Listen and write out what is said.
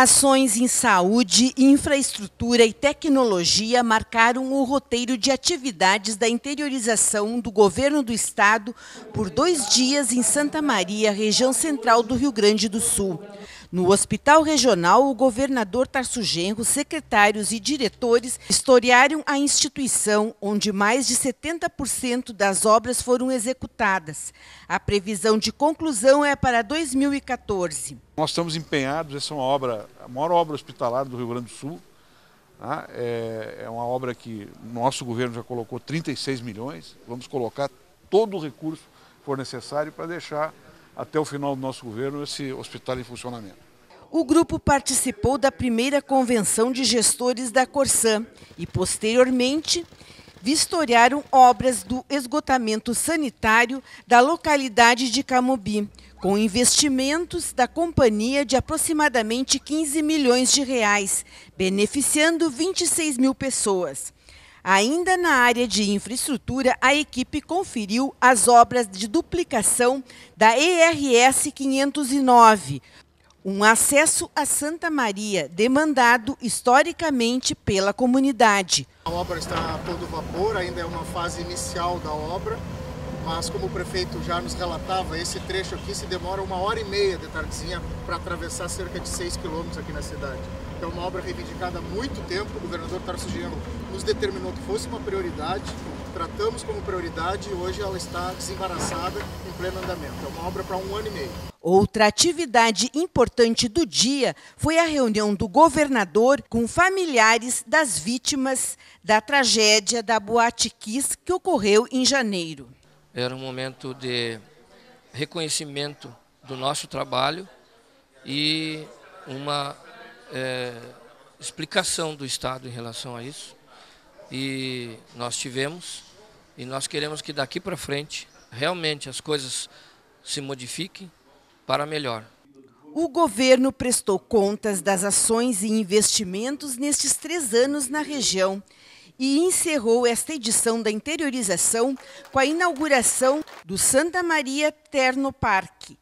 Ações em saúde, infraestrutura e tecnologia marcaram o roteiro de atividades da interiorização do governo do estado por dois dias em Santa Maria, região central do Rio Grande do Sul. No Hospital Regional, o governador Tarso Genro, secretários e diretores historiaram a instituição, onde mais de 70% das obras foram executadas. A previsão de conclusão é para 2014. Nós estamos empenhados, essa é uma obra, a maior obra hospitalar do Rio Grande do Sul. Tá? É, é uma obra que nosso governo já colocou 36 milhões. Vamos colocar todo o recurso que for necessário para deixar até o final do nosso governo, esse hospital em funcionamento. O grupo participou da primeira convenção de gestores da Corsã e, posteriormente, vistoriaram obras do esgotamento sanitário da localidade de Camobi, com investimentos da companhia de aproximadamente 15 milhões de reais, beneficiando 26 mil pessoas. Ainda na área de infraestrutura, a equipe conferiu as obras de duplicação da ERS 509, um acesso a Santa Maria demandado historicamente pela comunidade. A obra está a todo vapor, ainda é uma fase inicial da obra, mas como o prefeito já nos relatava, esse trecho aqui se demora uma hora e meia de tardezinha para atravessar cerca de 6 quilômetros aqui na cidade. É uma obra reivindicada há muito tempo, o governador Tarso Genro nos determinou que fosse uma prioridade, tratamos como prioridade e hoje ela está desembaraçada em pleno andamento. É uma obra para um ano e meio. Outra atividade importante do dia foi a reunião do governador com familiares das vítimas da tragédia da Boate Kiss que ocorreu em janeiro. Era um momento de reconhecimento do nosso trabalho e uma é, explicação do Estado em relação a isso. E nós tivemos, e nós queremos que daqui para frente realmente as coisas se modifiquem para melhor. O governo prestou contas das ações e investimentos nestes três anos na região e encerrou esta edição da interiorização com a inauguração do Santa Maria Terno Parque,